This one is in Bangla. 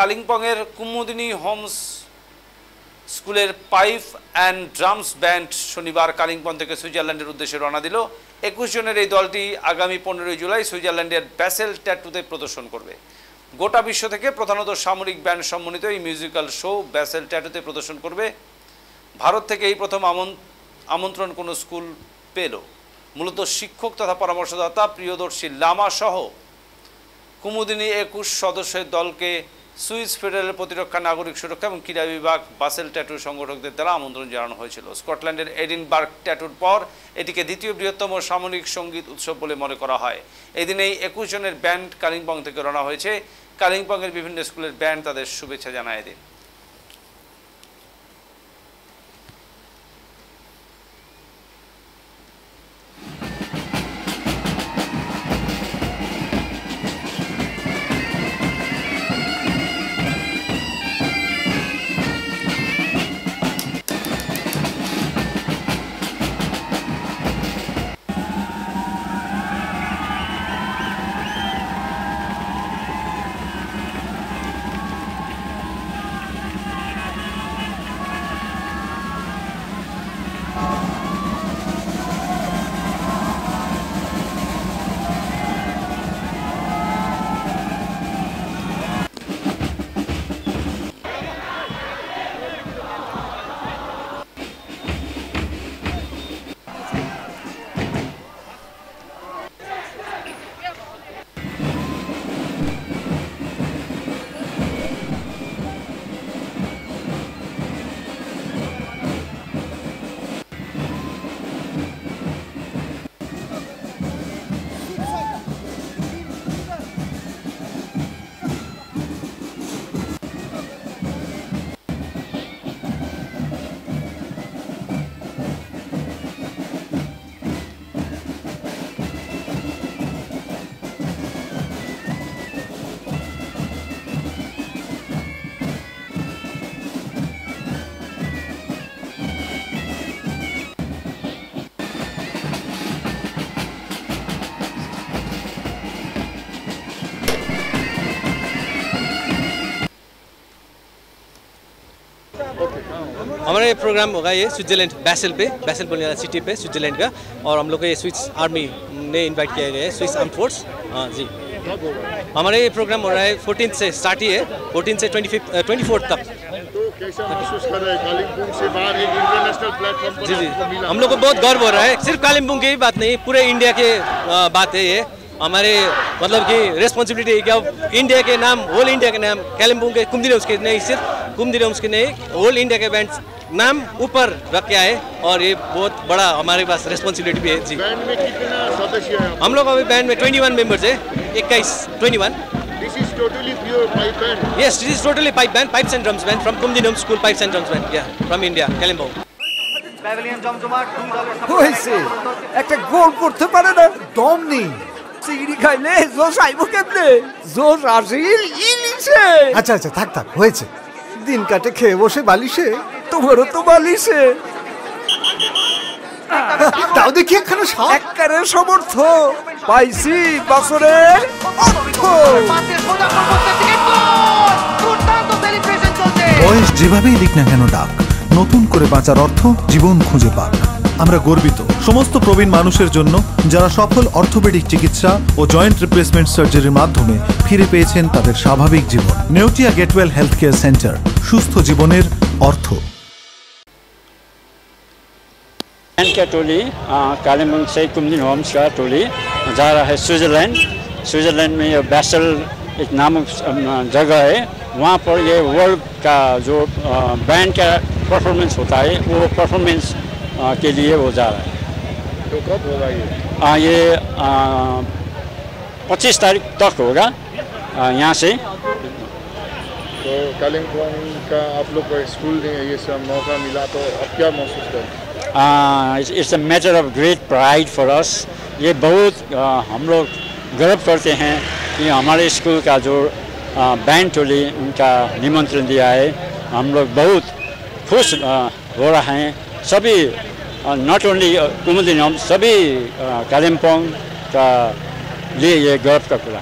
কালিম্পংয়ের কুমুদিনী হোমস স্কুলের পাইপ অ্যান্ড ড্রামস ব্যান্ড শনিবার কালিম্পং থেকে সুইজারল্যান্ডের উদ্দেশ্যে রওনা দিল। একুশ জনের এই দলটি আগামী পনেরোই জুলাই সুইজারল্যান্ডের ব্যাসেল ট্যাটুতে প্রদর্শন করবে। গোটা বিশ্ব থেকে প্রধানত সামরিক ব্যান্ড সম্মানিত এই মিউজিক্যাল শো ব্যাসেল ট্যাটুতে প্রদর্শন করবে। ভারত থেকে এই প্রথম আমন- আমন্ত্রণ কোনো স্কুল পেল। মূলত শিক্ষক তথা পরামর্শদাতা প্রিয়দর্শী লামা সহ কুমুদিনী একুশ সদস্যের দলকে সুইস ফেডারেল প্রতিরক্ষা, নাগরিক সুরক্ষা এবং ক্রীড়া বিভাগ, বাসেল ট্যাটু সংগঠকদের দ্বারা আমন্ত্রণ জানানো হয়েছিল। স্কটল্যান্ডের এডিনবার্গ ট্যাটুর পর এটিকে দ্বিতীয় বৃহত্তম সামরিক সংগীত উৎসব বলে মনে করা হয়। এদিন এই একুশ জনের ব্যান্ড কালিম্পং থেকে রওনা হয়েছে। কালিম্পংয়ের বিভিন্ন স্কুলের ব্যান্ড তাদের শুভেচ্ছা জানায় এদিন। हमारा ये प्रोग्राम होगा ये स्विट्जरलैंड बैसल पे बैसल बोलने वाला सिटी पे स्विट्जरलैंड का। और हम लोग को ये स्विस आर्मी ने इनवाइट किया गया है स्विस आर्म फोर्स हाँ जी। हमारा ये प्रोग्राम हो रहा है फोर्टीन से स्टार्ट ही है फोर्टीन से ट्वेंटी फिफ्थ ट्वेंटी फोर्थ तक। तो जी जी। हम लोग को बहुत गर्व हो रहा है। सिर्फ़ कालिम्पोंग की बात नहीं पूरे इंडिया के बात है ये। हमारे मतलब कि रेस्पॉन्सिबिलिटी है कि इंडिया के नाम होल इंडिया के नाम कालिम्पोंग के कुमदिन उसके नहीं सिर्फ़ कुमदिन के नहीं होल इंडिया के बैंड नाम ऊपर रख के आए और ये बहुत बड़ा हमारे पास रेस्पॉन्सिबिलिटी भी है जी बैंड में कितना सदस्य है हम लोग अभी बैंड में ट्वेंटी वन मेम्बर्स है इक्कीस twenty one this is totally pure pipe band Yes, this is totally pipe band, pipes and drums band from Kumdinum School Pipes and Drums Band. Yeah, from India, Kalimpong. হয়েছে একটা গোল করতে পারে না দম নেই চিংড়ি খাইলে জোশ আইব কেমনে জোশ আসিল ইলিশে আচ্ছা আচ্ছা থাক থাক হয়েছে দিন কাটে খেয়ে বসে বালিশে। তোমারও তো বালিশে। তাও দেখি এখানে সরকারে সমর্থ পাইছি বছরের অর্থ। বয়স যেভাবেই দিক না কেন ডাক নতুন করে বাঁচার অর্থ জীবন খুঁজে পাক। আমরা গর্বিত সমস্ত প্রবীণ মানুষের জন্য যারা সফল অর্থোপেডিক চিকিৎসা ও জয়েন্ট রিপ্লেসমেন্ট সার্জারির মাধ্যমে ফিরে পেয়েছেন তাদের স্বাভাবিক জীবন Neotia Getwel health care centre সুস্থ জীবনের অর্থ बैंड का टोली अ, कालिम्पोंग से कुमदिन होम्स का टोली जा रहा है स्विट्ज़रलैंड स्विट्ज़रलैंड में ये बैसल एक नामक अ, जगह है वहाँ पर ये वर्ल्ड का जो अ, बैंड का परफॉर्मेंस होता है वो परफॉर्मेंस अ, के लिए वो जा रहा है। तो कब होगा ये? अ, ये पच्चीस तारीख तक होगा यहाँ से। तो कालिम्पोंग का आप लोग को स्कूल ने ये सब मौका मिला तो अब क्या महसूस कर? It's a matter of great pride for us. ये बहुत अ, हम लोग गर्व करते हैं कि हमारे स्कूल का जो बैंड टोली उनका निमंत्रण दिया है। हम लोग बहुत खुश हो रहे हैं। सभी नट ओन्ली कुमुदिनी होम्स सबै कालिम्पोङकाले गर्वका कुरा